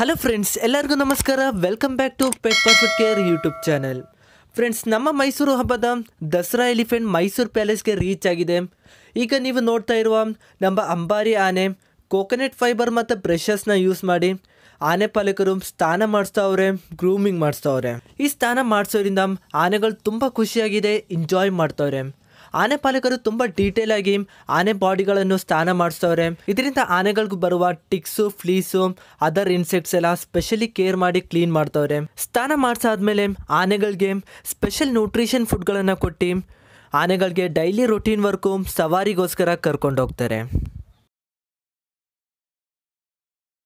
Hello friends ಎಲ್ಲರಿಗೂ ನಮಸ್ಕಾರ. Welcome back to Pet Perfect Care YouTube channel friends ನಮ್ಮ ಮೈಸೂರು ಹಬ್ಬದ ದಸರಾ ಎಲಿಫೆಂಟ್ ಮೈಸೂರು ಪ್ಯಾಲೇಸ್ಗೆ ರೀಚ್ ಆಗಿದೆ. ಈಗ ನೀವು ನೋಡ್ತಾ ಇರುವ ನಮ್ಮ ಅಂಬಾರಿ ಆನೆ ಕೋಕೋನಟ್ ಫೈಬರ್ ಮತ್ತು ಬ್ರಷಸ್ನ ಯೂಸ್ ಮಾಡಿ ಆನೆ ಪಾಲಕರು ಸ್ನಾನ ಮಾಡಿಸ್ತಾವ್ರೆ ಗ್ರೂಮಿಂಗ್ ಮಾಡಿಸ್ತಾವ್ರೆ ಈ ಸ್ನಾನ ಮಾಡಿಸೋದ್ರಿಂದ ಆನೆಗಳು ತುಂಬ ಖುಷಿಯಾಗಿದೆ ಎಂಜಾಯ್ ಮಾಡ್ತಾವ್ರೆ. ಆನೆ ಪಾಲಕರು ತುಂಬ ಡೀಟೇಲ್ ಆಗಿ ಆನೆ ಬಾಡಿಗಳನ್ನು ಸ್ನಾನ ಮಾಡಿಸ್ತವ್ರೆ. ಇದರಿಂದ ಆನೆಗಳಿಗೂ ಬರುವ ಟಿಕ್ಸು, ಫ್ಲೀಸು ಅದರ್ ಇನ್ಸೆಕ್ಟ್ಸ್ ಎಲ್ಲ ಸ್ಪೆಷಲಿ ಕೇರ್ ಮಾಡಿ ಕ್ಲೀನ್ ಮಾಡ್ತವ್ರೆ. ಸ್ನಾನ ಮಾಡಿಸಾದ್ಮೇಲೆ ಆನೆಗಳಿಗೆ ಸ್ಪೆಷಲ್ ನ್ಯೂಟ್ರಿಷನ್ ಫುಡ್ಗಳನ್ನು ಕೊಟ್ಟು ಆನೆಗಳಿಗೆ ಡೈಲಿ ರೊಟೀನ್ ವರ್ಕು ಸವಾರಿಗೋಸ್ಕರ ಕರ್ಕೊಂಡು ಹೋಗ್ತಾರೆ